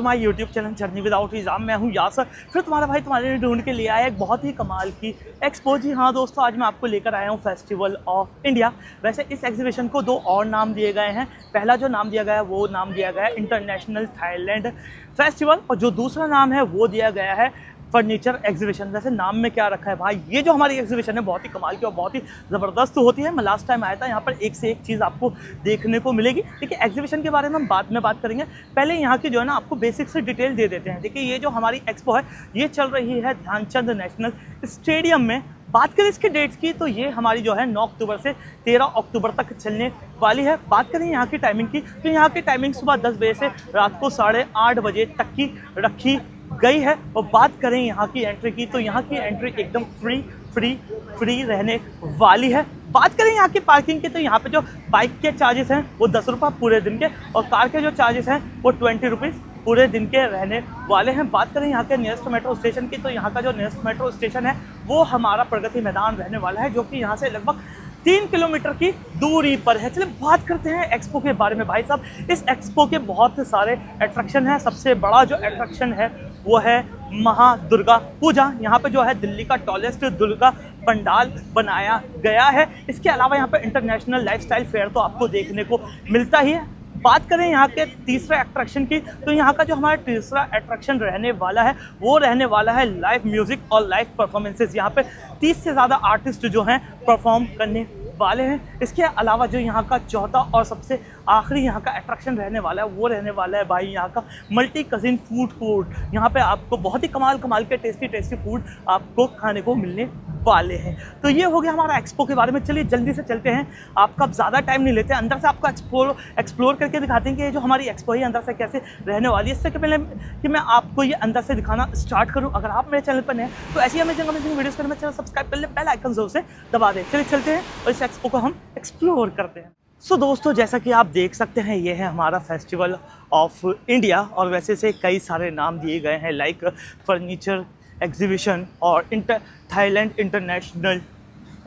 To my YouTube channel journey without exam मैं हूँ, यासर। फिर तुम्हारा भाई तुम्हारे लिए ढूंढ के लिए आया एक बहुत ही कमाल की एक्सपो जी हाँ दोस्तों, आज मैं आपको लेकर आया हूँ फेस्टिवल ऑफ़ इंडिया वैसे इस एग्जीबिशन को दो और नाम दिए गए हैं। पहला जो नाम दिया गया है, वो नाम दिया गया है इंटरनेशनल थाईलैंड फेस्टिवल और जो दूसरा नाम है, वो दिया गया है फर्नीचर एग्जीबिशन जैसे नाम में क्या रखा है? भाई, ये जो हमारी एग्जीबिशन है, बहुत ही कमाल की और बहुत ही ज़बरदस्त होती है। मैं लास्ट टाइम आया था, यहाँ पर एक से एक चीज़ आपको देखने को मिलेगी। देखिए एग्जीबिशन के बारे में हम बाद में बात करेंगे। पहले यहाँ की जो है ना, आपको बेसिक से डिटेल दे देते हैं। देखिए, ये जो हमारी एक्सपो है, ये चल रही है ध्यानचंद नेशनल स्टेडियम में। बात करें इसके डेट्स की तो ये हमारी जो है 9 अक्टूबर से 13 अक्टूबर तक चलने वाली है। बात करें यहाँ की टाइमिंग की तो यहाँ की टाइमिंग सुबह 10 बजे से रात को साढ़े आठ बजे तक की रखी गई है और बात करें यहाँ की एंट्री की तो यहाँ की एंट्री एकदम फ्री फ्री फ्री रहने वाली है। बात करें यहाँ की पार्किंग की तो यहाँ पे जो बाइक के चार्जेस हैं, वो दस रुपये पूरे दिन के, और कार के जो चार्जेस हैं, वो ट्वेंटी रुपीज़ पूरे दिन के रहने वाले हैं। बात करें यहाँ के नियरेस्ट मेट्रो स्टेशन की तो यहाँ का जो नियरेस्ट मेट्रो स्टेशन है, वो हमारा प्रगति मैदान रहने वाला है, जो कि यहाँ से लगभग तीन किलोमीटर की दूरी पर है। चलिए बात करते हैं एक्सपो के बारे में। भाई साहब, इस एक्सपो के बहुत सारे अट्रैक्शन हैं। सबसे बड़ा जो अट्रैक्शन है वो है महा दुर्गा पूजा। यहाँ पे जो है दिल्ली का टॉलेस्ट दुर्गा पंडाल बनाया गया है। इसके अलावा यहाँ पे इंटरनेशनल लाइफस्टाइल फेयर तो आपको देखने को मिलता ही है। बात करें यहाँ के तीसरे अट्रैक्शन की तो यहाँ का जो हमारा तीसरा अट्रैक्शन रहने वाला है, वो रहने वाला है लाइव म्यूज़िक और लाइव परफॉर्मेंसेज यहाँ पे तीस से ज़्यादा आर्टिस्ट जो हैं परफॉर्म करने वाले हैं। इसके अलावा जो यहाँ का चौथा और सबसे आखिरी यहाँ का अट्रैक्शन रहने वाला है, वो रहने वाला है भाई यहाँ का मल्टी कजिन फ़ूड कोर्ट यहाँ पे आपको बहुत ही कमाल कमाल के टेस्टी टेस्टी फ़ूड आपको खाने को मिलने वाले हैं। तो ये हो गया हमारा एक्सपो के बारे में। चलिए जल्दी से चलते हैं। आपका ज़्यादा टाइम नहीं लेते अंदर से आपको एक्सप्लोर एक्सप्लोर करके दिखाते हैं कि जो हमारी एक्सपो है अंदर से कैसे रहने वाली है। इससे पहले कि मैं आपको ये अंदर से दिखाना स्टार्ट करूँ। अगर आप मेरे चैनल पर नए तो ऐसी अमेजिंग अमेजिंग वीडियोज़ के लिए चैनल सब्सक्राइब कर ले बेल आइकन ज़ोर से दबा दें। चलिए चलते हैं और इस एक्सपो को हम एक्सप्लोर करते हैं। सो so, दोस्तों जैसा कि आप देख सकते हैं ये है हमारा फेस्टिवल ऑफ़ इंडिया और वैसे से कई सारे नाम दिए गए हैं लाइक फर्नीचर एग्जीबिशन और इंटर थाईलैंड इंटरनेशनल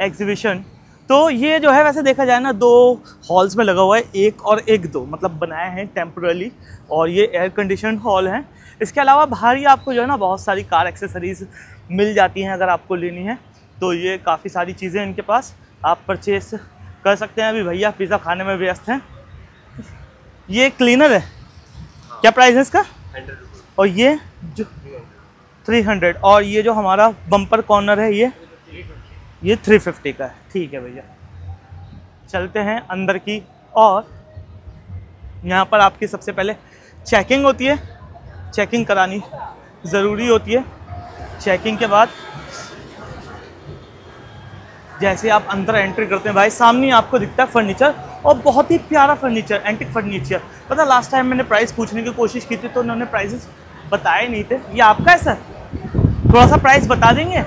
एग्जीबिशन तो ये जो है वैसे देखा जाए ना दो हॉल्स में लगा हुआ है एक और एक दो मतलब बनाए हैं टेम्परली और ये एयर कंडीशन हॉल हैं। इसके अलावा बाहर ही आपको जो है ना बहुत सारी कार एक्सेसरीज मिल जाती हैं अगर आपको लेनी है। तो ये काफ़ी सारी चीज़ें इनके पास आप परचेस कर सकते हैं अभी भैया पिज़्ज़ा खाने में व्यस्त हैं। ये क्लीनर है? क्या प्राइस है इसका? और ये जो थ्री हंड्रेड और ये जो हमारा बम्पर कॉर्नर है ये? ये थ्री फिफ्टी का है। ठीक है भैया। चलते हैं अंदर की और यहाँ पर आपकी सबसे पहले चेकिंग होती है। चेकिंग करानी ज़रूरी होती है। चेकिंग के बाद जैसे आप अंदर एंट्री करते हैं, भाई सामने आपको दिखता है फर्नीचर और बहुत ही प्यारा फर्नीचर एंटिक फर्नीचर पता लास्ट टाइम मैंने प्राइस पूछने की कोशिश की थी तो उन्होंने प्राइसेस बताए नहीं थे। ये आपका है सर थोड़ा सा प्राइस बता देंगे?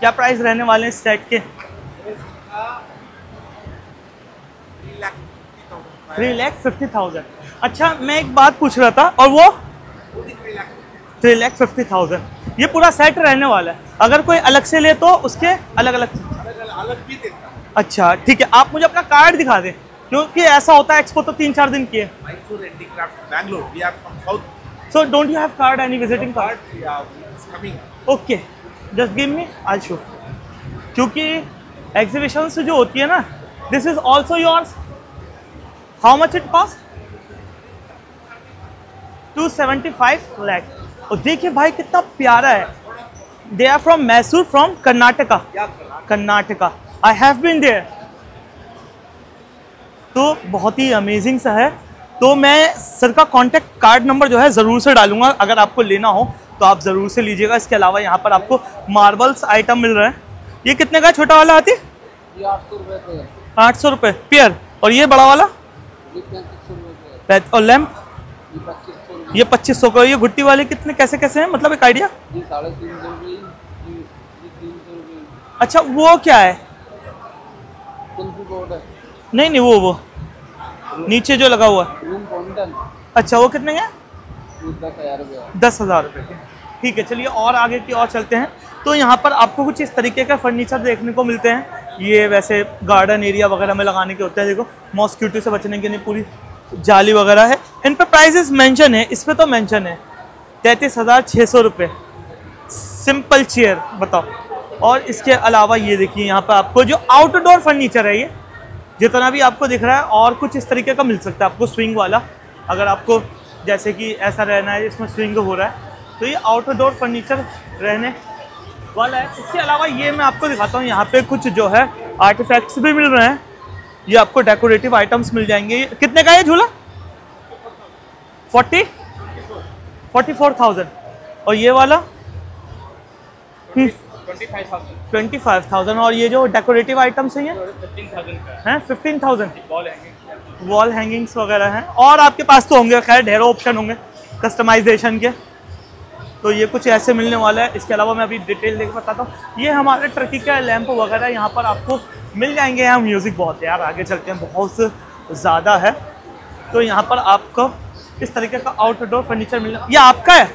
क्या प्राइस रहने वाले हैं इस सेट के? थ्री लैख फिफ्टी थाउज़ेंड अच्छा मैं एक बात पूछ रहा था, और वो? थ्री लैख फिफ्टी थाउज़ेंड ये पूरा सेट रहने वाला है। अगर कोई अलग से ले तो उसके अलग अलग अलग भी देता अच्छा ठीक है आप मुझे अपना कार्ड दिखा दें क्योंकि ऐसा होता है एक्सपो तो तीन चार दिन की। है from South so don't you have card any visiting card. Okay just give me I show क्योंकि एग्जीबिशन जो होती है ना this is also yours how much it cost two seventy five lakh और देखिए भाई कितना प्यारा है। They are from Mysore from Karnataka Yeah, Karnataka. Karnataka I have been there तो बहुत ही अमेजिंग सा है। तो मैं सर का कांटेक्ट कार्ड नंबर जो है ज़रूर से डालूँगा अगर आपको लेना हो तो आप ज़रूर से लीजिएगा। इसके अलावा यहाँ पर आपको मार्बल्स आइटम मिल रहे हैं। ये कितने का छोटा वाला रुपये है। आठ सौ रुपये पेयर और ये बड़ा वाला? और लैम्प ये पच्चीस सौ का ये गुट्टी वाले कितने कैसे कैसे हैं? मतलब एक आइडिया ये साढ़े तीन सौ रुपये ये ये तीन सौ रुपये अच्छा वो क्या है? नहीं नहीं वो वो। नीचे जो लगा हुआ है। अच्छा वो कितने का दस हज़ार रुपये है दस हज़ार रुपये के। ठीक है चलिए और आगे की और चलते हैं। तो यहाँ पर आपको कुछ इस तरीके का फर्नीचर देखने को मिलते हैं। ये वैसे गार्डन एरिया वगैरह में लगाने के होते हैं। देखो मॉस्क्यूटो से बचने के लिए पूरी जाली वगैरह है। इन पर प्राइजेस मेंशन है इस पे तो मेंशन है। तैंतीस हज़ार छः सौ रुपये। सिंपल चेयर बताओ। और इसके अलावा ये देखिए यहाँ पर आपको जो आउटडोर फर्नीचर है ये, जितना भी आपको दिख रहा है और कुछ इस तरीके का मिल सकता है आपको स्विंग वाला। अगर आपको जैसे कि ऐसा रहना है, इसमें स्विंग हो रहा है तो ये आउटडोर फर्नीचर रहने वाला है। इसके अलावा ये मैं आपको दिखाता हूँ, यहाँ पे कुछ जो है आर्टिफैक्ट्स भी मिल रहे हैं। ये आपको डेकोरेटिव आइटम्स मिल जाएँगे। कितने का है झूला? फोर्टी? Forty four thousand. और ये वाला? ट्वेंटी फाइव थाउज़ेंड और ये जो डेकोरेटिव आइटम्स हैं ये? फिफ्टीन थाउज़ेंड का हैं। फिफ्टीन थाउज़ेंड वॉल हैंगिंग्स वगैरह हैं। और आपके पास तो होंगे खैर ढेरों ऑप्शन होंगे कस्टमाइजेशन के। तो ये कुछ ऐसे मिलने वाला है। इसके अलावा मैं अभी डिटेल देख बताता हूँ। ये हमारे ट्रकी का लैंप वगैरह यहाँ पर आपको मिल जाएँगे। यहाँ म्यूज़िक बहुत है यार आगे चलते हैं। बहुत ज़्यादा है। तो यहाँ पर आपको इस तरीके का आउटडोर फर्नीचर मिलना ये आपका है?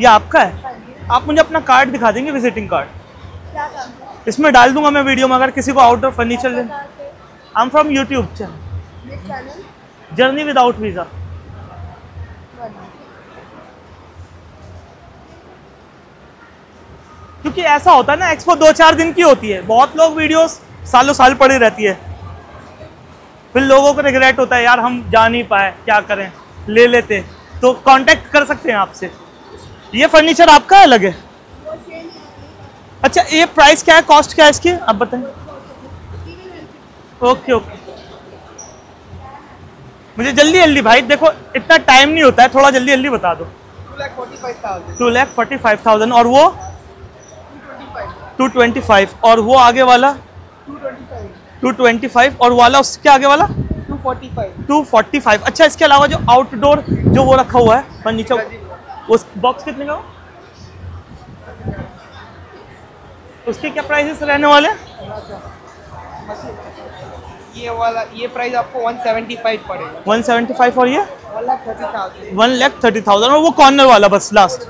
ये आपका है? आप मुझे अपना कार्ड दिखा देंगे विजिटिंग कार्ड इसमें डाल दूँगा मैं वीडियो में अगर किसी को आउटडोर फर्नीचर ले I am from YouTube channel journey without visa क्योंकि ऐसा होता है ना एक्सपो दो चार दिन की होती है। बहुत लोग वीडियोस सालों साल पड़ी रहती है। फिर लोगों को रिग्रेट होता है यार हम जा नहीं पाए क्या करें? ले लेते। तो कांटेक्ट कर सकते हैं आपसे। ये फर्नीचर आपका अलग है? अच्छा ये प्राइस क्या है? कॉस्ट क्या है इसकी? आप बताएँ। ओके ओके मुझे जल्दी जल्दी भाई देखो इतना टाइम नहीं होता है। थोड़ा जल्दी जल्दी बता दो। Two lakh forty five thousand और वो? टू ट्वेंटी फाइव और वो आगे वाला? टू ट्वेंटी फाइव और वाला उसके आगे वाला? Two forty five two forty five अच्छा इसके अलावा जो आउटडोर जो वो रखा हुआ है फर्नीचर उस बॉक्स कितने का हो? उसके क्या प्राइसेस रहने वाले ये वाला ये प्राइस आपको वन सेवेंटी फाइव पड़ेगा वन सेवेंटी फाइव और ये वन लाख थर्टी थाउज़ेंड और वो कॉर्नर वाला बस last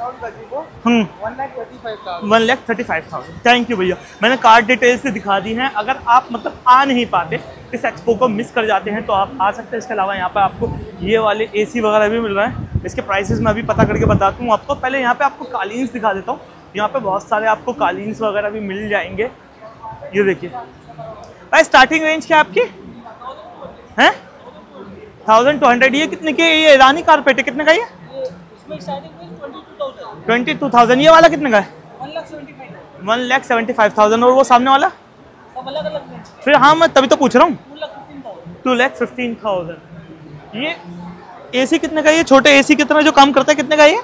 hmm. One lakh thirty five thousand thank you भैया। मैंने कार्ड डिटेल्स से दिखा दी हैं। अगर आप मतलब आ नहीं पाते इस एक्सपो को मिस कर जाते हैं तो आप आ सकते हैं। इसके अलावा यहाँ पर आपको ये वाले एसी वगैरह भी मिल रहे हैं। इसके प्राइसेस मैं अभी पता करके बताता हूँ। आपको पहले यहाँ पे आपको कालीन्स दिखा देता हूँ। यहाँ पे बहुत सारे आपको कालीन्स वगैरह भी मिल जाएँगे। ये देखिए। भाई स्टार्टिंग रेंज क्या है आपकी? हैं? थाउज़ेंड टू हंड्रेड ये कितने की ये ईरानी कारपेट है। कितने का ये? ट्वेंटी टू थाउज़ेंड ये वाला कितने का है? One lakh seventy five thousand और वो सामने वाला? फिर हाँ मैं तभी तो पूछ रहा हूँ। टू लैख फिफ्टीन थाउज़ेंड ये एसी कितने का ये? छोटे एसी कितना जो काम करता है कितने का ये?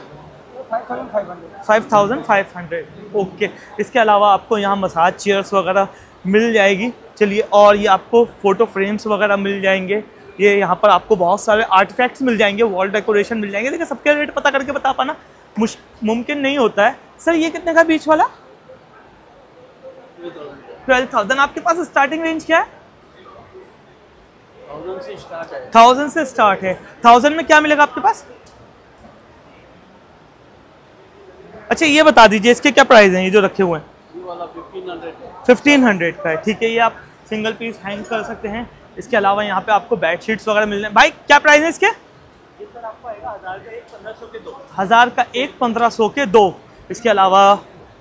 Five thousand five hundred. Five thousand five hundred okay इसके अलावा आपको यहाँ मसाज चेयर्स वगैरह मिल जाएगी। चलिए और ये आपको फ़ोटो फ्रेम्स वगैरह मिल जाएँगे। ये यहाँ पर आपको बहुत सारे आर्टिफैक्ट्स मिल जाएँगे वॉल डेकोरेशन मिल जाएँगे। देखिए सबके रेट पता करके बता पाना मुश मुमकिन नहीं होता है। सर ये कितने का बीच वाला? ट्वेल्व थाउज़ेंड आपके पास स्टार्टिंग रेंज क्या है? थाउज़ेंड से स्टार्ट है। थाउज़ेंड से स्टार्ट है। थाउज़ेंड में क्या मिलेगा आपके पास? अच्छा ये बता दीजिए इसके क्या प्राइस हैं? ये जो रखे हुए हैं। फिफ्टीन हंड्रेड फिफ्टीन हंड्रेड का है। ठीक है ये आप सिंगल पीस हैंग कर सकते हैं। इसके अलावा यहाँ पे आपको बेड शीट्स वगैरह मिल रहे हैं। भाई क्या प्राइस है इसके? हज़ार का एक पंद्रह सौ के दो। इसके अलावा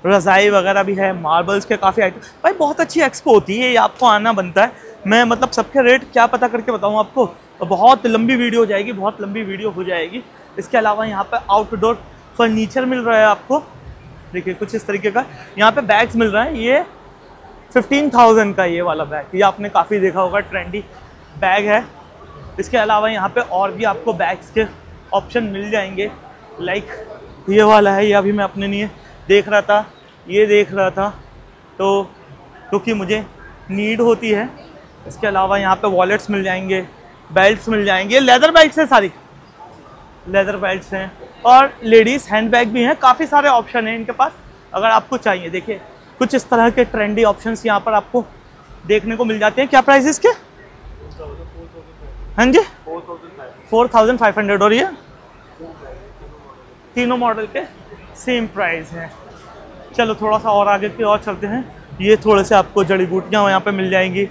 रज़ाई वगैरह भी है मार्बल्स के काफ़ी आइटम भाई बहुत अच्छी एक्सपो होती है ये आपको आना बनता है। मैं मतलब सबके रेट क्या पता करके बताऊँ आपको। बहुत लंबी वीडियो हो जाएगी, बहुत लंबी वीडियो हो जाएगी। इसके अलावा यहाँ पर आउटडोर फर्नीचर मिल रहा है आपको। देखिए, कुछ इस तरीके का। यहाँ पे बैग्स मिल रहे हैं। ये फिफ्टीन थाउज़ेंड का ये वाला बैग ये आपने काफ़ी देखा होगा ट्रेंडी बैग है। इसके अलावा यहाँ पे और भी आपको बैग्स के ऑप्शन मिल जाएँगे। लाइक ये वाला है, ये अभी मैं अपने लिए देख रहा था, ये देख रहा था। तो क्योंकि मुझे नीड होती है इसके अलावा यहाँ पे वॉलेट्स मिल जाएँगे बेल्ट्स मिल जाएँगे लेदर बेल्ट्स हैं सारी। लेदर बेल्ट्स हैं। और लेडीज़ हैंडबैग भी हैं, काफ़ी सारे ऑप्शन हैं इनके पास, अगर आपको चाहिए। देखिए, कुछ इस तरह के ट्रेंडी ऑप्शंस यहाँ पर आपको देखने को मिल जाते हैं। क्या प्राइस इसके? हाँ जी? फोर थाउज़ेंड फाइव हंड्रेड और ये? तीनों मॉडल के सेम प्राइस हैं। चलो, थोड़ा सा और आगे की और चलते हैं। ये थोड़े से आपको जड़ी बूटियाँ यहाँ पे मिल जाएँगी।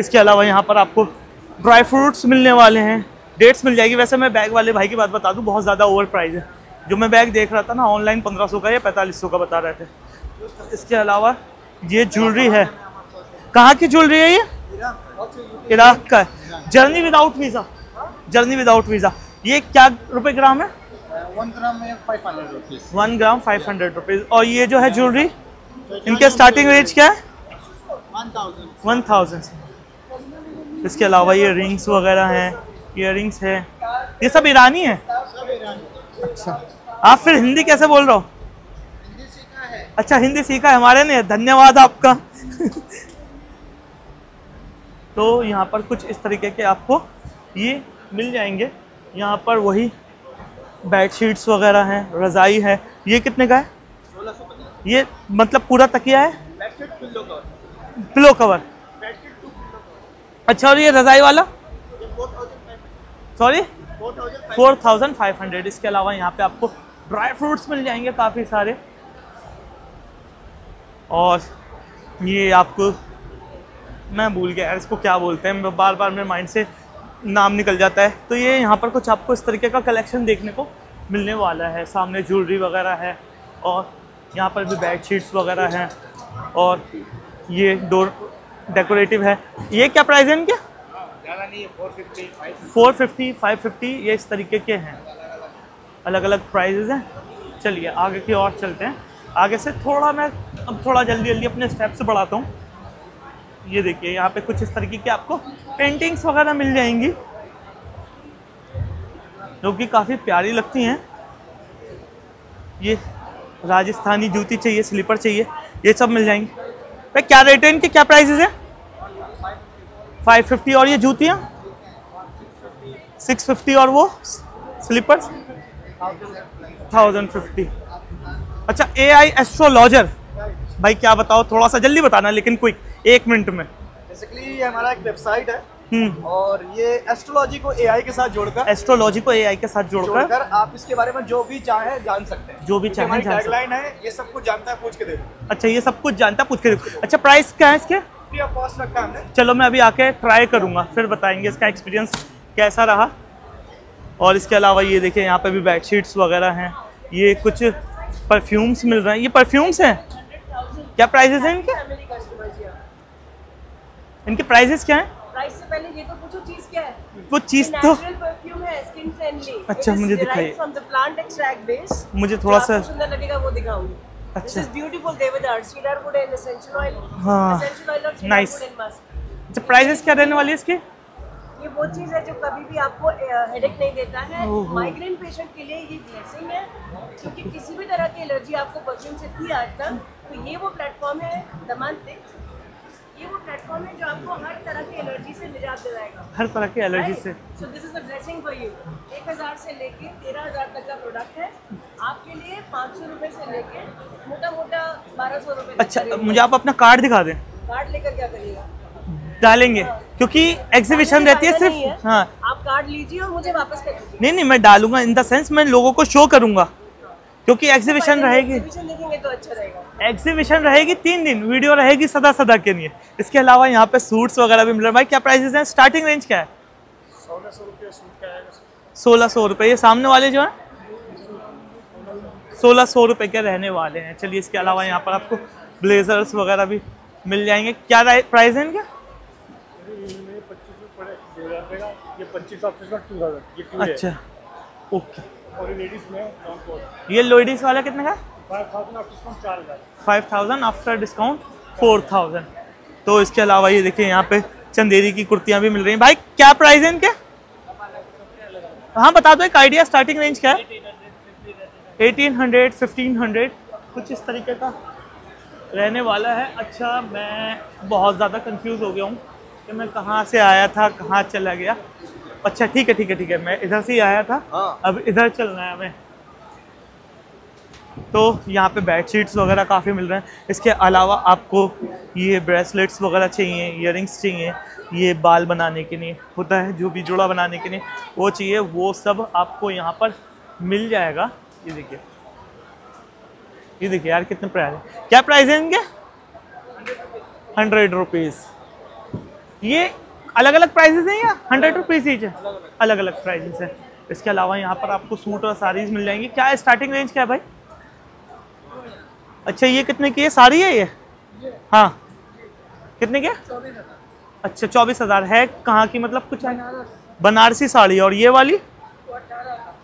इसके अलावा यहाँ पर आपको ड्राई फ्रूट्स मिलने वाले हैं। डेट्स मिल जाएगी। वैसे मैं बैग वाले भाई की बात बता दूँ बहुत ज़्यादा ओवर प्राइस है। जो मैं बैग देख रहा था ना ऑनलाइन पंद्रह सौ का या पैंतालीस सौ का बता रहे थे। इसके अलावा ये ज्वेलरी है। कहाँ की ज्वेलरी है ये? इराक का है। Journey without visa journey without visa ये क्या रुपए ग्राम है? वन ग्राम में five hundred rupees one gram five hundred rupees और ये जो है ज्वेलरी इनके स्टार्टिंग रेंज क्या है? वन थाउज़ेंड वन थाउज़ेंड इसके अलावा ये रिंग्स वगैरह हैं इयर रिंग्स है। ये सब ईरानी है? अच्छा। आप फिर हिंदी कैसे बोल रहे हो? हिंदी सीखा है अच्छा हिंदी सीखा है हमारे ने धन्यवाद आपका। तो यहाँ पर कुछ इस तरीके के आपको ये मिल जाएँगे। यहाँ पर वही बेड शीट्स वगैरह हैं रज़ाई है। ये कितने का है? ये मतलब पूरा तकिया है? बेडशीट कवर पिलो कवर अच्छा और ये रज़ाई वाला? Sorry four thousand five hundred इसके अलावा यहाँ पे आपको ड्राई फ्रूट्स मिल जाएँगे काफ़ी सारे। और ये आपको मैं भूल गया यार इसको क्या बोलते हैं? बार बार मेरे माइंड से नाम निकल जाता है। तो ये यहाँ पर कुछ आपको इस तरीके का कलेक्शन देखने को मिलने वाला है। सामने ज्वेलरी वगैरह है और यहाँ पर भी बेड शीट्स वगैरह हैं। और ये डोर डेकोरेटिव है। ये क्या प्राइस है इनके four fifty five four fifty five fifty ये इस तरीके के हैं। अलग अलग प्राइजेज हैं। चलिए आगे की ओर चलते हैं। आगे से थोड़ा मैं अब थोड़ा जल्दी जल्दी अपने स्टेप्स बढ़ाता हूँ। ये देखिए यहाँ पे कुछ इस तरीके की आपको पेंटिंग्स वगैरह मिल जाएँगी। जो कि काफ़ी प्यारी लगती हैं। ये राजस्थानी जूती चाहिए स्लीपर चाहिए ये सब मिल जाएँगे। भाई, क्या रेट है इनके? क्या प्राइसेस है? फाइव फिफ्टी और ये जूतियाँ? सिक्स फिफ्टी और वो स्लीपर्स थाउज़ेंड फिफ्टी अच्छा ए आई एस्ट्रोलॉजर भाई, क्या बताओ? थोड़ा सा जल्दी बताना, लेकिन क्विक एक मिनट में। बेसिकली ये हमारा एक वेबसाइट है। और ये एस्ट्रोलॉजी को एआई के साथ जोड़कर एस्ट्रोलॉजी को ए आई के साथ जोड़कर जोड़कर आप इसके बारे में जो भी चाहे जान सकते हैं। जो भी चाहें टैगलाइन है। ये सब कुछ जानता है पूछ के दे अच्छा ये सब कुछ जानता पूछ के देखो अच्छा प्राइस क्या है इसके? चलो मैं अभी आके ट्राई करूँगा फिर बताएँगे इसका एक्सपीरियंस कैसा रहा। और इसके अलावा ये देखिए यहाँ पे भी बेडशीट्स वगैरह हैं। ये कुछ परफ्यूम्स मिल रहे हैं। ये परफ्यूम्स हैं? क्या प्राइजेस हैं इनके? इनके प्राइजेस क्या हैं? प्राइस से पहले ये तो पूछो चीज़ क्या है? वो चीज़ तो परफ्यूम है स्किन फ्रेंडली अच्छा, मुझे दिखाइए। From the plant extract base मुझे थोड़ा सा सुंदर लगेगा वो दिखाऊँगी। दिस अच्छा। Is beautiful deodar cedar wood and essential oil हाँ। एसेंशियल ऑयल और मस्क अच्छा प्राइजेस क्या रहने वाली है इसकी? ये वो चीज़ है जो कभी भी आपको हेडेक नहीं देता है। माइग्रेन पेशेंट के लिए ये ब्लेसिंग है क्योंकि किसी भी तरह की एलर्जी आपको परफ्यूम से थी आज तक तो ये वो प्लेटफॉर्म है दमांत ये वो प्लेटफॉर्म है जो आपको हर तरह की एलर्जी से निजात दिलाएगा। हर तरह की एलर्जी से। So this is a blessing for you एक हज़ार से लेके तेरह हज़ार तक का प्रोडक्ट है। आपके लिए पाँच सौ रुपये से लेके मोटा मोटा बारह सौ रुपये अच्छा मुझे आप अपना कार्ड दिखा दें। कार्ड लेकर क्या करिएगा? डालेंगे क्योंकि एग्जीबिशन रहती है सिर्फ़ हाँ। आप कार्ड लीजिए और मुझे वापस कर नहीं नहीं मैं डालूँगा इन द सेंस मैं लोगों को शो करूँगा। क्योंकि एग्जीबिशन रहेगी। एग्जीबिशन तो अच्छा एग्जीबिशन रहेगी तीन दिन वीडियो रहेगी सदा सदा के लिए। इसके अलावा यहाँ पे सूट्स वगैरह भी मिल रहे हैं। भाई क्या प्राइसेस हैं? स्टार्टिंग रेंज क्या है? सोलह सौ रुपये ये सामने वाले जो है? सोलह सौ रुपये के रहने वाले हैं। चलिए इसके अलावा यहाँ पर आपको ब्लेजर्स वगैरह भी मिल जाएँगे। क्या प्राइस है इनके? अच्छा ओके। और ये लेडीज़ में ये लोडीज वाला कितने का? Five thousand after discount four thousand तो इसके अलावा ये देखिए यहाँ पे चंदेरी की कुर्तियाँ भी मिल रही हैं। भाई क्या प्राइस है इनके? हाँ बता दो एक आइडिया स्टार्टिंग रेंज क्या है? एटीन हंड्रेड फिफ्टीन हंड्रेड कुछ इस तरीके का रहने वाला है। अच्छा मैं बहुत ज़्यादा कंफ्यूज हो गया हूँ कि मैं कहाँ से आया था कहाँ चला गया। अच्छा ठीक है ठीक है ठीक है। मैं इधर से ही आया था। हाँ। अब इधर चलना है हमें। तो यहाँ पे बेड शीट्स वगैरह काफ़ी मिल रहे हैं। इसके अलावा आपको ये ब्रेसलेट्स वगैरह चाहिए इयर चाहिए ये बाल बनाने के लिए होता है जो भी जोड़ा बनाने के लिए वो चाहिए वो सब आपको यहाँ पर मिल जाएगा। ये देखिए। ये देखिए यार कितने प्यारे। क्या प्राइस है इनके? हंड्रेड रुपीज़ ये अलग अलग प्राइजेस हैं या? हंड्रेड रुपीज़ ईच है? अलग अलग प्राइजेस हैं। इसके अलावा यहाँ पर आपको सूट और साड़ीज मिल जाएँगी। क्या स्टार्टिंग रेंज क्या है भाई? अच्छा ये कितने की है? साड़ी है ये? हाँ। कितने की है? अच्छा चौबीस हज़ार। है कहाँ की मतलब कुछ? है बनारसी साड़ी और ये वाली?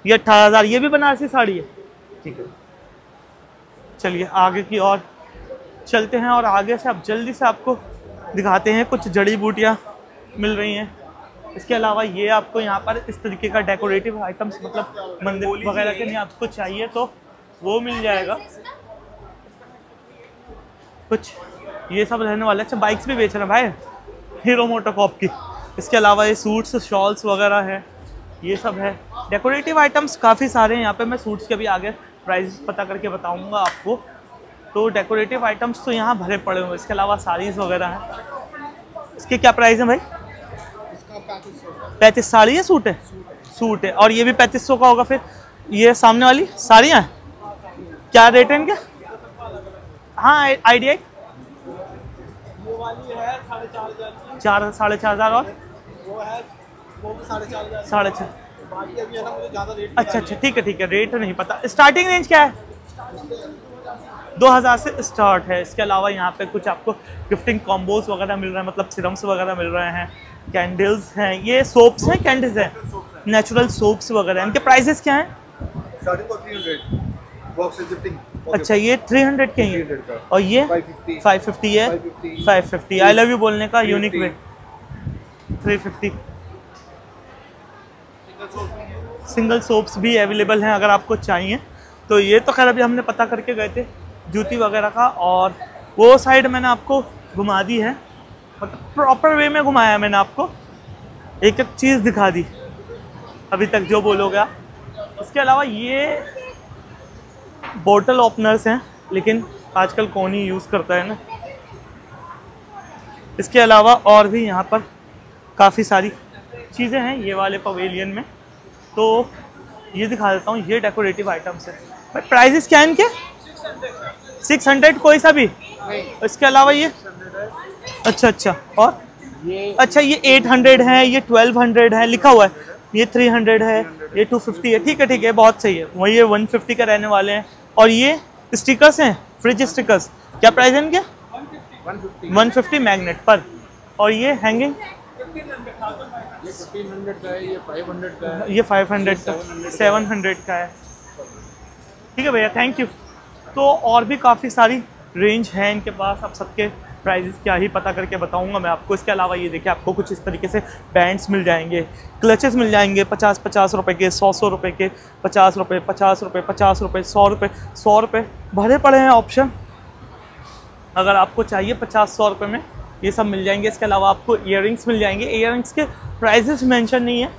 ये अट्ठारह हज़ार। ये भी बनारसी साड़ी है? ठीक है। चलिए आगे की और चलते हैं और आगे से आप जल्दी से आपको दिखाते हैं कुछ जड़ी बूटियाँ। मिल रही हैं। इसके अलावा ये आपको यहाँ पर इस तरीके का डेकोरेटिव आइटम्स मतलब मंदिर वगैरह के लिए। आपको चाहिए तो वो मिल जाएगा। कुछ ये सब रहने वाला। है अच्छा बाइक्स भी बेच रहे हैं भाई। हीरो मोटोकॉप की। इसके अलावा ये सूट्स शॉल्स वगैरह है। ये सब है। डेकोरेटिव आइटम्स काफ़ी सारे हैं। यहाँ पे मैं सूट्स के भी आगे प्राइस पता करके बताऊँगा आपको। तो डेकोरेटिव आइटम्स तो यहाँ भरे पड़े हुए इसके अलावा साड़ीज़ वगैरह हैं। इसके क्या प्राइस हैं भाई? पैंतीस साड़ी है, सूट है? सूट है। और ये भी पैंतीस सौ का होगा फिर। ये सामने वाली साड़ियाँ क्या रेट है इनके? हाँ आइडिया चार, साढ़े चार हज़ार और? साढ़े छः। अच्छा अच्छा ठीक है ठीक है रेट नहीं पता। स्टार्टिंग रेंज क्या है? दो हज़ार से स्टार्ट है। इसके अलावा यहाँ पे कुछ आपको गिफ्टिंग कॉम्बोज वगैरह मिल रहे हैं मतलब सिरम्स वगैरह मिल रहे हैं। कैंडल्स हैं ये सोप्स हैं कैंडल्स हैं? नेचुरल सोप्स वगैरह इनके प्राइसेस क्या हैं? अच्छा ये थ्री हंड्रेड के हैं। और ये? 550 फाइव फिफ्टी है? 550 five fifty I love you बोलने का unique way 350 three fifty single soaps भी अवेलेबल हैं अगर आपको चाहिए। तो ये तो खैर अभी हमने पता करके गए थे जूती वगैरह का और वो साइड मैंने आपको घुमा दी है। मतलब प्रॉपर वे में घुमाया मैंने आपको। एक एक चीज़ दिखा दी अभी तक जो बोलोगे आप। इसके अलावा ये बोतल ओपनर्स हैं लेकिन आजकल कौन ही यूज़ करता है ना। इसके अलावा और भी यहाँ पर काफ़ी सारी चीज़ें हैं ये वाले पवेलियन में। तो ये दिखा देता हूँ ये डेकोरेटिव आइटम्स है। भाई प्राइजेस क्या है इनके? सिक्स हंड्रेड कोई सा भी? इसके अलावा ये? अच्छा अच्छा। और? ये अच्छा ये एट हंड्रेड है ये ट्वेल्व हंड्रेड है लिखा हुआ है। ये थ्री हंड्रेड है ये टू फिफ्टी है। ठीक है ठीक है बहुत सही है। वही ये वन फिफ्टी का रहने वाले हैं। और ये स्टिकर्स हैं फ्रिज स्टिकर्स क्या प्राइस है इनके? वन फिफ्टी मैगनेट पर। और ये हैंगिंग ये फिफ्टीन हंड्रेड का फाइव हंड्रेड का ये फाइव हंड्रेड का सेवन हंड्रेड का है। ठीक है भैया थैंक यू तो और भी काफ़ी सारी रेंज है इनके पास आप सबके। प्राइजेस क्या ही पता करके बताऊँगा मैं आपको। इसके अलावा ये देखिए, आपको कुछ इस तरीके से बैंड्स मिल जाएँगे क्लचेस मिल जाएँगे पचास पचास रुपए के सौ सौ रुपए के, पचास रुपए पचास रुपए पचास रुपए, सौ रुपए सौ रुपए, भरे पड़े हैं ऑप्शन अगर आपको चाहिए पचास सौ रुपये में, ये सब मिल जाएँगे। इसके अलावा आपको इयर मिल जाएँगे। इयर के प्राइजेस मैंशन नहीं है।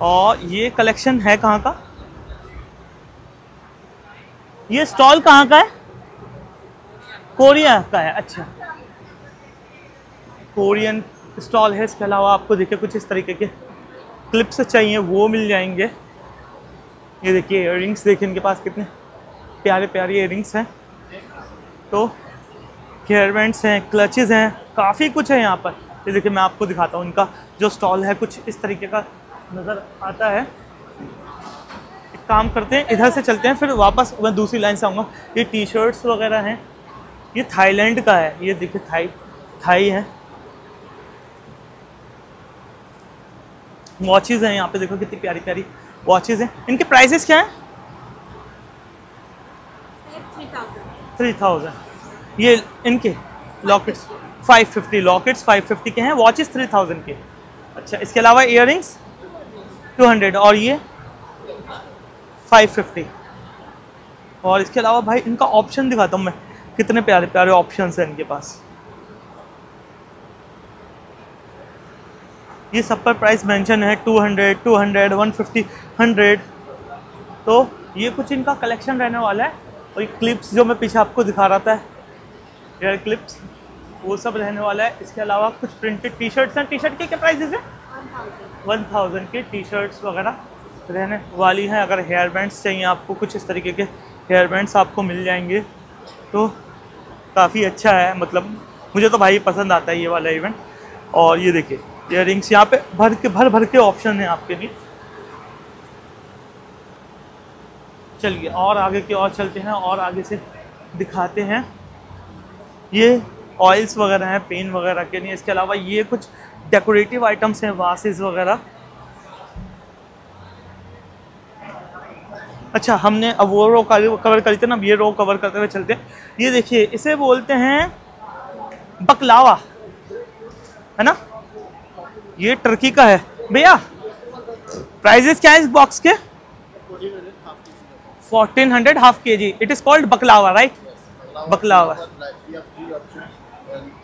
और ये कलेक्शन है कहाँ का? ये स्टॉल कहाँ का है? कोरिया का है अच्छा। कोरियन स्टॉल है, इसके अलावा आपको देखिए कुछ इस तरीके के क्लिप्स चाहिए, वो मिल जाएँगे। ये देखिए इयर देखिए इनके पास कितने प्यारे प्यारे इयर हैं। तो हेयर बैंड्स हैं क्लचेस हैं, काफ़ी कुछ है यहाँ पर। ये देखिए, मैं आपको दिखाता हूँ इनका जो स्टॉल है, कुछ इस तरीके का नज़र आता है। एक काम करते हैं, इधर से चलते हैं, फिर वापस मैं दूसरी लाइन से आऊँगा। ये टी शर्ट्स वगैरह हैं। ये थाईलैंड का है ये देखिए थाई थाई है। वॉचेज़ हैं यहाँ पे देखो कितनी प्यारी प्यारी वॉचेज़ हैं। इनके प्राइसेस क्या हैं? थ्री थाउज़ेंड ये इनके lockets five fifty lockets five fifty के हैं वॉचेस थ्री थाउज़ेंड के। अच्छा इसके अलावा इयर रिंग्स टू हंड्रेड और ये फाइव फिफ्टी और इसके अलावा भाई इनका ऑप्शन दिखाता हूँ मैं। कितने प्यारे प्यारे ऑप्शन हैं इनके पास। ये सब पर प्राइस मेंशन है two hundred two hundred one fifty hundred तो ये कुछ इनका कलेक्शन रहने वाला है और ये क्लिप्स जो मैं पीछे आपको दिखा रहा था हेयर क्लिप्स वो सब रहने वाला है। इसके अलावा कुछ प्रिंटेड टी शर्ट्स हैं। टी शर्ट के क्या प्राइजेस हैं? वन थाउज़ेंड के टी शर्ट्स वगैरह रहने वाली हैं। अगर हेयर बैंड्स चाहिए आपको, कुछ इस तरीके के हेयर बैंड्स आपको मिल जाएँगे। तो काफ़ी अच्छा है मतलब मुझे तो भाई पसंद आता है ये वाला इवेंट और ये देखिए इयर रिंग्स यहाँ पे भर के, भर भर के ऑप्शन है आपके लिए चलिए, और आगे की और चलते हैं, और आगे से दिखाते हैं। ये ऑयल्स वगैरह हैं पेन वगैरह के लिए इसके अलावा ये कुछ डेकोरेटिव आइटम्स हैं वासेस वगैरह। अच्छा हमने अब वो रो कवर करी थी ना अब ये रो कवर करते हुए चलते ये देखिए इसे बोलते हैं बकलावा है ना? ये टर्की का है। भैया प्राइजेस क्या है इस बॉक्स के? Fourteen hundred half K G it is called baklava right baklava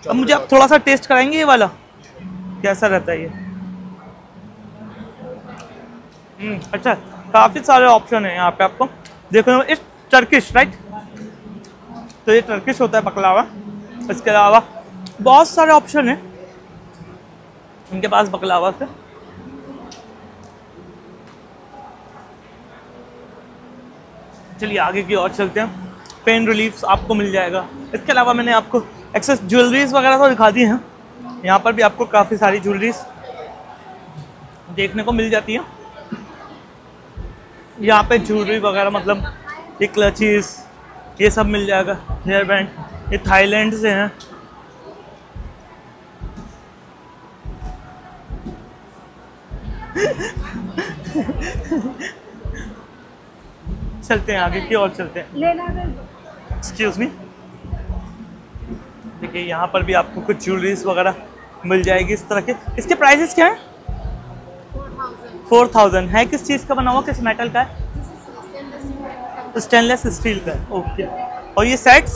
अब मुझे आप थोड़ा सा टेस्ट कराएँगे ये वाला? कैसा रहता है ये? हम्म, अच्छा। काफ़ी सारे ऑप्शन है यहाँ पे आपको। देखो इस टर्किश राइट तो ये टर्किश होता है बकलावा इसके अलावा बहुत सारे ऑप्शन हैं। इनके पास बकलावा से चलिए, आगे की ओर चलते हैं। पेन रिलीफ आपको मिल जाएगा। इसके अलावा मैंने आपको एक्सेस ज्वेलरीज वगैरह तो दिखा दी हैं। यहाँ पर भी आपको काफ़ी सारी ज्वेलरीज देखने को मिल जाती है। यहाँ पे ज्वेलरी वगैरह मतलब ये क्लचीज ये सब मिल जाएगा हेयर बैंड ये थाईलैंड से हैं। चलते हैं आगे की और चलते हैं। है। एक्सक्यूज मी देखिए यहाँ पर भी आपको कुछ ज्वेलरीज वगैरह मिल जाएगी इस तरह के। इसके प्राइसेस क्या हैं? फोर थाउज़ेंड है किस चीज़ का बना हुआ किस मेटल का है? स्टेनलेस स्टील का है ओके और ये sets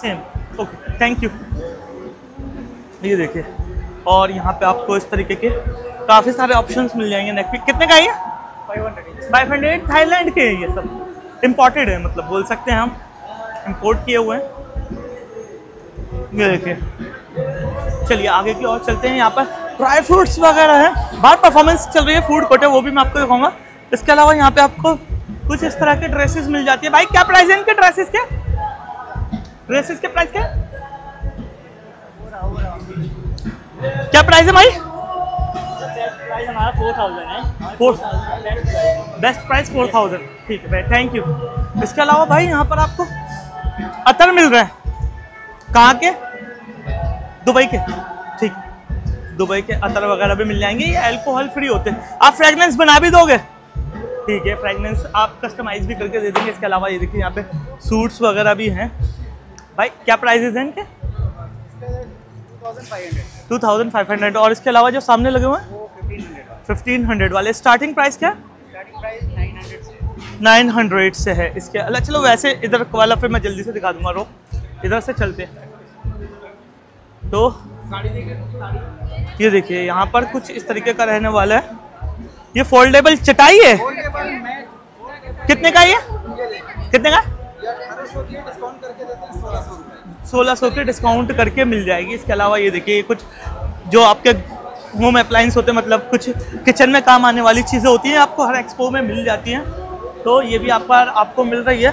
same okay thank you ये देखिए और यहाँ पे आपको इस तरीके के काफ़ी सारे ऑप्शंस मिल जाएँगे नेक पे कितने का है ये? फाइव हंड्रेड थाईलैंड के हैं ये सब। इम्पोर्टेड है मतलब बोल सकते हैं हम। इम्पोर्ट किए हुए हैं। ये देखिए। चलिए आगे की ओर चलते हैं यहाँ पर। ड्राई फ्रूट्स वगैरह है। बाहर परफॉर्मेंस चल रही है फ़ूड कोर्ट है, वो भी मैं आपको दिखाऊँगा। इसके अलावा यहाँ पे आपको कुछ इस तरह के ड्रेसेस मिल जाती है। भाई, क्या प्राइस है इनके ड्रेसेस के? ड्रेसेस के प्राइस क्या क्या प्राइस है भाई? बेस्ट प्राइस फोर थाउज़ेंड ठीक है भाई थैंक यू इसके अलावा भाई, यहाँ पर आपको अतर मिल रहे हैं। कहाँ के? दुबई के। दुबई के अतर वगैरह भी मिल जाएँगे ये अल्कोहल फ्री होते हैं। आप फ्रेगनेंस बना भी दोगे? ठीक है फ्रेगनेंस आप कस्टमाइज भी करके दे देंगे। इसके अलावा ये देखिए यहाँ पे सूट्स वगैरह भी हैं। भाई क्या प्राइजेज हैं इनके? टू थाउज़ेंड फाइव हंड्रेड और इसके अलावा जो सामने लगे हुए हैं? फिफ्टीन हंड्रेड वाले। स्टार्टिंग प्राइस क्या? नाइन हंड्रेड से। है इसके। अलग चलो वैसे इधर वाला फिर मैं जल्दी से दिखा दूँगा रो इधर से चलते हैं। तो ये देखिए, यहाँ पर कुछ इस तरीके का रहने वाला है। ये फोल्डेबल चटाई है? कितने का ये? कितने का? सोलह सौ के डिस्काउंट करके मिल जाएगी। इसके अलावा ये देखिए, कुछ जो आपके होम अप्लाइंस होते हैं मतलब कुछ किचन में काम आने वाली चीज़ें होती हैं, आपको हर एक्सपो में मिल जाती हैं। तो ये भी आप पर आपको मिल रही है।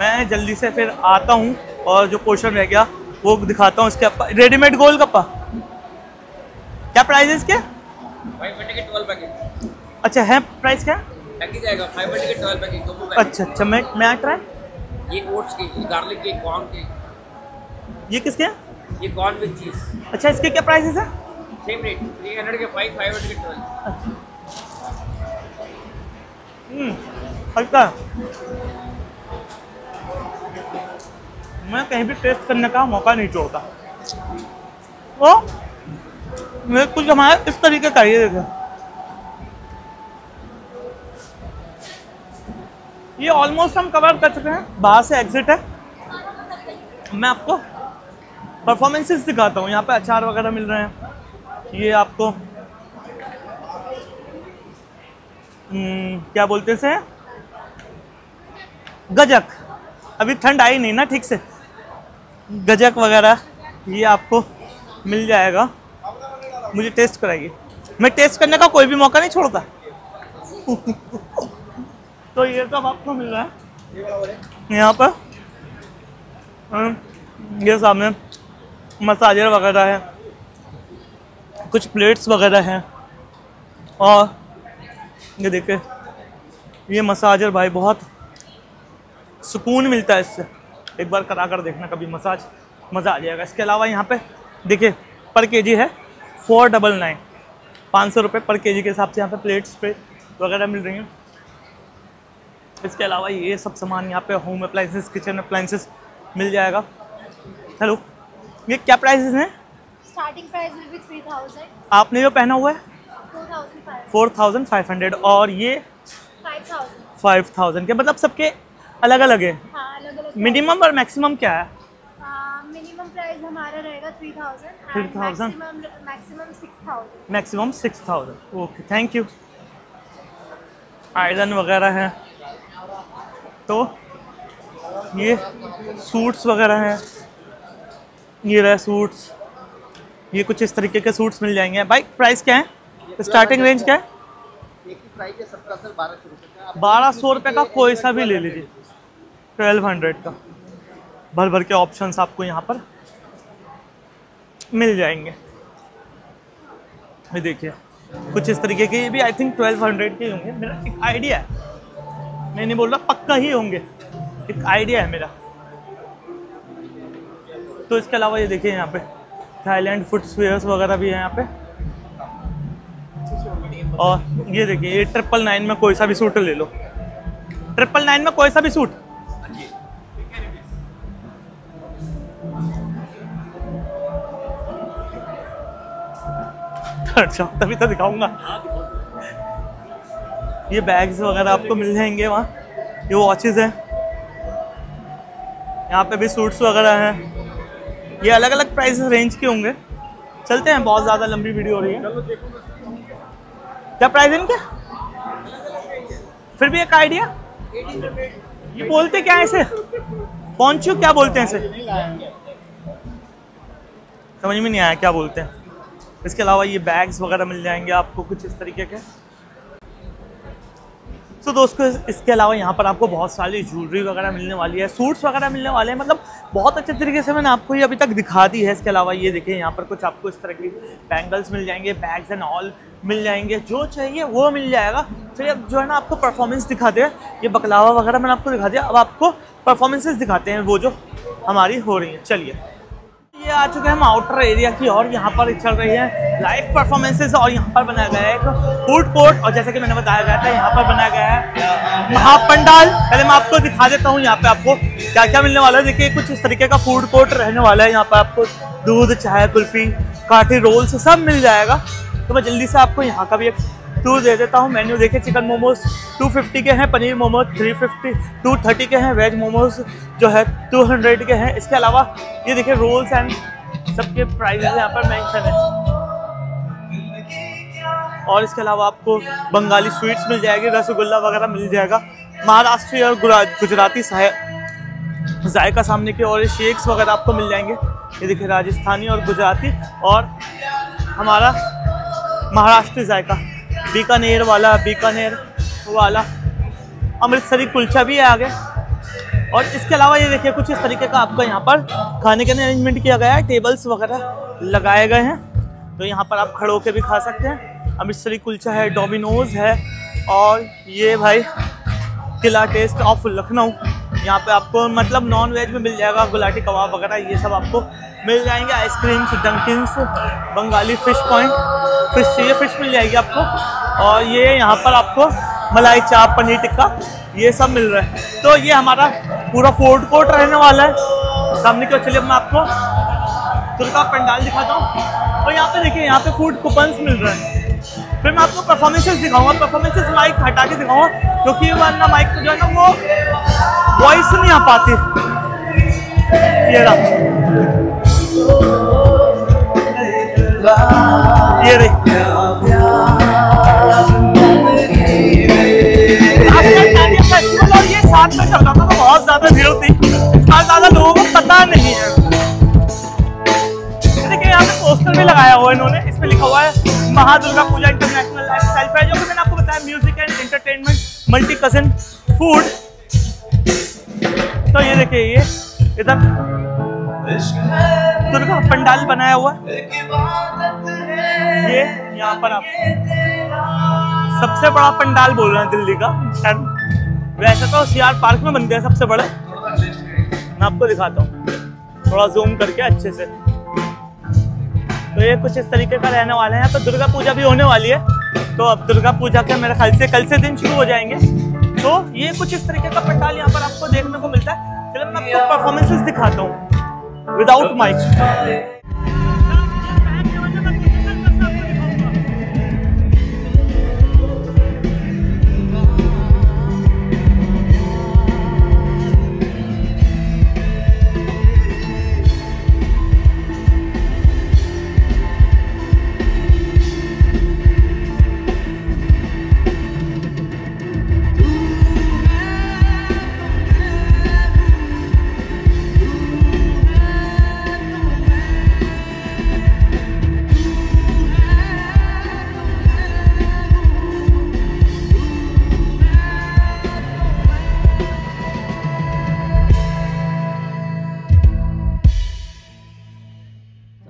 मैं जल्दी से फिर आता हूँ और जो पोर्शन रह गया वो दिखाता हूँ इसके रेडीमेड गोल गप्पा। क्या प्राइस है इसके? अच्छा है प्राइस क्या? अच्छा अच्छा मैं मैं ट्राई ये ओट्स के ये गार्लिक के कॉर्न के। ये किसके हैं? ये कॉर्न विद चीज़ अच्छा इसके क्या प्राइसेस है? सेम रेट थ्री हंड्रेड के फाइव फाइव हंड्रेड के ट्वेल्व हम्म, हल्का। मैं कहीं भी टेस्ट करने का मौका नहीं छोड़ता। वो मेरे कुछ हमारा इस तरीके का ये देखो। ये ऑलमोस्ट हम कवर कर चुके हैं। बाहर से एग्जिट है। मैं आपको परफॉर्मेंसेस दिखाता हूँ। यहाँ पे अचार वगैरह मिल रहे हैं। ये आपको हम्म, क्या बोलते से गजक। अभी ठंड आई नहीं ना ठीक से। गजक वगैरह, ये आपको मिल जाएगा। मुझे टेस्ट कराइए। मैं टेस्ट करने का कोई भी मौका नहीं छोड़ता। तो ये सब आपको मिल रहा है। यहाँ पर ये सामने मसाजर वगैरह है। कुछ प्लेट्स वगैरह हैं। और, ये देखिए, ये मसाजर भाई बहुत सुकून मिलता है इससे। एक बार करा कर देखना कभी मसाज मज़ा आ जाएगा। इसके अलावा यहाँ पे देखिए पर केजी है फोर डबल नाइन पाँच सौ रुपये पर केजी के हिसाब से यहाँ पे प्लेट्स पे वगैरह मिल रही हैं। इसके अलावा ये सब सामान यहाँ पे होम अप्लाइंसेस किचन अप्लाइंसेस मिल जाएगा। हेलो ये क्या प्राइसेस हैं? Starting price will be three thousand आपने जो पहना हुआ है? फोर थाउज़ेंड फाइव हंड्रेड और ये फाइव थाउज़ेंड के मतलब सबके अलग अलग है। मिनिमम और मैक्सिमम क्या है? मिनिमम प्राइस हमारा रहेगा three thousand 3,000? Maximum six thousand maximum six thousand okay thank you iron वगैरह है। तो ये सूट्स वगैरह हैं। ये रहे सूट्स ये कुछ इस तरीके के सूट्स मिल जाएँगे। भाई प्राइस क्या है? स्टार्टिंग रेंज क्या है? बारह सौ रुपये का। कोई सा भी ले लीजिए। ट्वेल्व हंड्रेड का। भर भर के ऑप्शंस आपको यहाँ पर मिल जाएँगे। ये देखिए, कुछ इस तरीके के ये भी आई थिंक ट्वेल्व हंड्रेड के होंगे। मेरा एक आइडिया है। मैं नहीं बोल रहा, पक्का ही होंगे। एक आइडिया है मेरा। तो इसके अलावा ये देखिए यहाँ पे थाईलैंड फुटवेयर्स वगैरह भी है यहाँ पे। और ये देखिए, ये ट्रिपल नाइन में कोई सा भी सूट ले लो। ट्रिपल नाइन में कोई सा भी सूट अच्छा तभी तो दिखाऊँगा। ये बैग्स वगैरह आपको मिल जाएँगे वहाँ। ये वॉचेस हैं। यहाँ पे भी सूट्स वगैरह हैं। ये अलग अलग प्राइस रेंज के होंगे। चलते हैं बहुत ज़्यादा लंबी वीडियो हो रही है। क्या प्राइस है इनके? फिर भी एक आइडिया ये बोलते क्या है इसे? पहुंचू क्या बोलते हैं इसे? समझ में नहीं आया क्या बोलते हैं। इसके अलावा ये बैग्स वगैरह मिल जाएँगे आपको कुछ इस तरीके के। तो दोस्तों, इसके अलावा यहाँ पर आपको बहुत सारी ज्वेलरी वगैरह मिलने वाली है सूट्स वगैरह मिलने वाले हैं मतलब बहुत अच्छे तरीके से मैंने आपको ये अभी तक दिखा दी है। इसके अलावा ये देखिए, यहाँ पर कुछ आपको इस तरह की बैंगल्स मिल जाएँगे बैग्स एंड ऑल मिल जाएँगे, जो चाहिए वो मिल जाएगा। चलिए अब जो है ना, आपको परफॉर्मेंस दिखाते हैं। ये बकलावा वगैरह मैंने आपको दिखा दिया। अब आपको परफॉर्मेंसेस दिखाते हैं वो जो हमारी हो रही है। चलिए। ये आ चुके हैं हम आउटर एरिया की और यहाँ पर चल रही है लाइव परफॉर्मेंसेस और यहाँ पर बनाया गया है एक फ़ूड कोर्ट और जैसे कि मैंने बताया गया था, यहाँ पर बनाया गया है महापंडाल। पहले मैं आपको दिखा देता हूँ यहाँ पे आपको क्या क्या मिलने वाला है। देखिए, कुछ इस तरीके का फ़ूड कोर्ट रहने वाला है। यहाँ पर आपको दूध, चाय, कुल्फी, काठी रोल्स सब मिल जाएगा। तो मैं जल्दी से आपको यहाँ का भी एक टूर दे देता हूँ। मेन्यू देखिए, चिकन मोमोज 250 के हैं, पनीर मोमोज 350 230 के हैं, वेज मोमोज जो है 200 के हैं। इसके अलावा ये देखिए रोल्स एंड सबके प्राइजेस यहाँ पर मेंशन है और इसके अलावा आपको बंगाली स्वीट्स मिल जाएगी, रसगुल्ला वगैरह मिल जाएगा। महाराष्ट्री और गुजराती जायका सामने के और शेक्स वगैरह आपको मिल जाएँगे। ये देखिए, राजस्थानी और गुजराती और हमारा महाराष्ट्र जायका। बीकानेर वाला बीकानेर वाला। अमृतसरी कुलचा भी है आगे। और इसके अलावा ये देखिए, कुछ इस तरीके का आपका यहाँ पर खाने के अरेंजमेंट किया गया है। टेबल्स वगैरह लगाए गए हैं। तो यहाँ पर आप खड़ो के भी खा सकते हैं। अमृतसरी कुलचा है डोमिनोज है। और ये भाई, किला टेस्ट ऑफ़ लखनऊ। यहाँ पे आपको मतलब नॉन वेज में मिल जाएगा, गुलाटी कबाब वगैरह, ये सब आपको मिल जाएँगे आइसक्रीम्स डंकिंग्स बंगाली फ़िश पॉइंट फ़िश चाहिए फ़िश मिल जाएगी आपको। और ये यहाँ पर आपको मलाई चाप, पनीर टिक्का, ये सब मिल रहा है। तो ये हमारा पूरा फ़ूड कोर्ट रहने वाला है। सामने की चलिए मैं आपको दुर्गा पंडाल दिखाता हूँ। और यहाँ पे देखिए, यहाँ पे फ़ूड कूपन्स मिल रहे हैं। फिर मैं आपको परफॉर्मेंसेस दिखाऊँगा परफॉर्मेंसेस माइक हटा के दिखाऊँगा, क्योंकि वरना माइक पे जो है ना वो वॉइस नहीं आ पाती। ये रहा। ये रही। था तो बहुत ज़्यादा भीड़ थी। ज़्यादा लोगों को पता नहीं है। यहाँ पे पोस्टर भी लगाया हुआ है इन्होंने इस पे लिखा हुआ है Mahadurga Puja international life fair जो कि मैंने आपको बताया music and entertainment multi cuisine food तो ये देखिए, ये इधर दुर्गा पंडाल बनाया हुआ ये यहाँ पर आप सबसे बड़ा पंडाल बोल रहे हैं दिल्ली का वैसे तो सीआर पार्क में बनते हैं सबसे बड़े। मैं आपको दिखाता हूँ, थोड़ा जूम करके अच्छे से। तो ये कुछ इस तरीके का रहने वाला है। यहाँ पर दुर्गा पूजा भी होने वाली है। तो अब दुर्गा पूजा के मेरे ख्याल से कल से दिन शुरू हो जाएँगे। तो ये कुछ इस तरीके का पंडाल यहाँ पर आपको देखने को मिलता है। चलो मैं आपको परफॉर्मेंसेस दिखाता हूँ। Without mic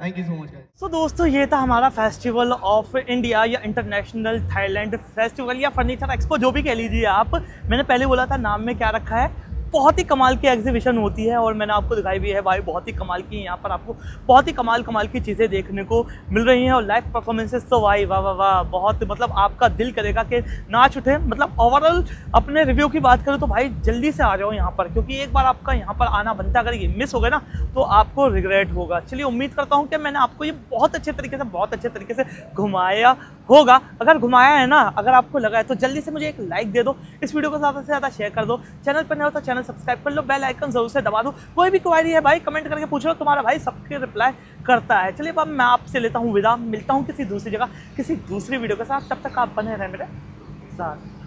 thank you so much so दोस्तों, ये था हमारा फेस्टिवल ऑफ़ इंडिया या इंटरनेशनल थाईलैंड फेस्टिवल या फर्नीचर एक्सपो जो भी कह लीजिए आप। मैंने पहले बोला था, नाम में क्या रखा है? बहुत ही कमाल की एग्जीबिशन होती है और मैंने आपको दिखाई भी है भाई, बहुत ही कमाल की यहाँ पर आपको बहुत ही कमाल कमाल की चीज़ें देखने को मिल रही हैं और लाइव परफॉर्मेंसेस तो भाई, वाह वाह वाह, बहुत मतलब आपका दिल करेगा कि नाच उठे मतलब ओवरऑल अपने रिव्यू की बात करें तो भाई, जल्दी से आ जाओ यहाँ पर, क्योंकि एक बार आपका यहाँ पर आना बनता, अगर ये मिस हो गया ना तो आपको रिग्रेट होगा। चलिए, उम्मीद करता हूँ कि मैंने आपको ये बहुत अच्छे तरीके से, बहुत अच्छे तरीके से घुमाया होगा। अगर घुमाया है ना, अगर आपको लगा है तो जल्दी से मुझे एक लाइक दे दो। इस वीडियो को ज़्यादा से ज़्यादा शेयर कर दो। चैनल पर नहीं हो तो चैनल सब्सक्राइब कर लो बेल आइकन ज़रूर से दबा दो। कोई भी क्वारी है भाई कमेंट करके पूछ लो तुम्हारा भाई सबके रिप्लाई करता है। चलिए अब मैं आपसे लेता हूँ विदा। मिलता हूँ किसी दूसरी जगह, किसी दूसरी वीडियो के साथ। तब तक आप बने रहें मेरे साथ।